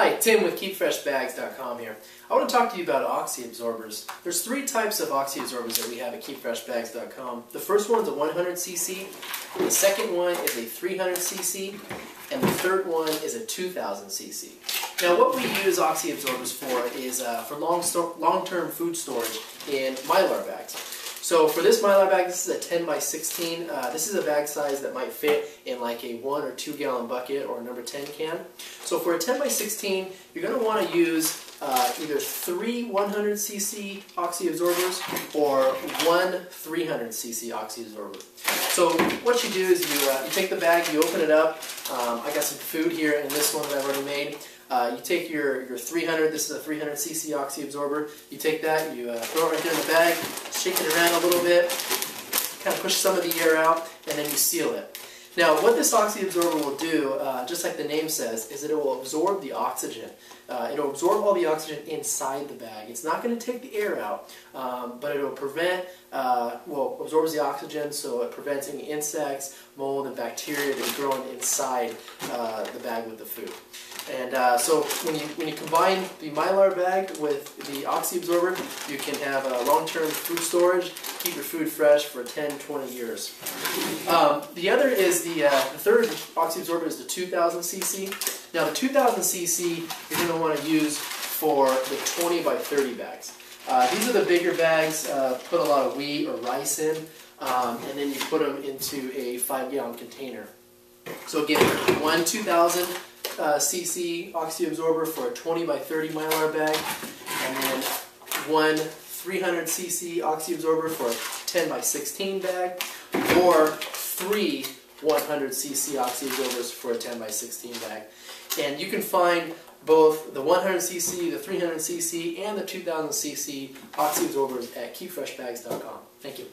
Hi, Tim with KeepFreshBags.com here. I want to talk to you about oxy absorbers. There's three types of oxy absorbers that we have at KeepFreshBags.com. The first one is a 100cc, the second one is a 300cc, and the third one is a 2000cc. Now what we use oxy absorbers for is uh, for long-term long food storage in Mylar bags. So for this Mylar bag, this is a 10 by 16. Uh, this is a bag size that might fit in like a one or two gallon bucket or a number 10 can. So for a 10 by 16, you're going to want to use uh, either three 100cc oxy absorbers or one 300cc oxy absorber. So what you do is you, uh, you take the bag, you open it up. Um, I got some food here in this one that I've already made. Uh, you take your, your 300, this is a 300cc oxy absorber, you take that, you uh, throw it right there in the bag, shake it around a little bit, kind of push some of the air out, and then you seal it. Now, what this oxy absorber will do, uh, just like the name says, is that it will absorb the oxygen. Uh, it'll absorb all the oxygen inside the bag. It's not going to take the air out, um, but it'll prevent, uh, well, absorbs the oxygen, so it prevents any insects, mold, and bacteria that are growing inside uh, the bag with the food. And uh, so when you, when you combine the Mylar bag with the Oxy absorber, you can have a long-term food storage, keep your food fresh for 10, 20 years. Um, the other is the, uh, the third Oxy absorber is the 2000 cc. Now the 2000 cc you're going to want to use for the 20 by 30 bags. Uh, these are the bigger bags, uh, put a lot of wheat or rice in, um, and then you put them into a 5 gallon container. So again, one 2000 uh, cc oxy absorber for a 20 by 30 mylar bag, and then one 300 cc oxy absorber for a 10 by 16 bag, or three 100 cc oxy absorbers for a 10 by 16 bag. And you can find both the 100 cc, the 300 cc, and the 2000 cc oxy absorbers at keepfreshbags.com. Thank you.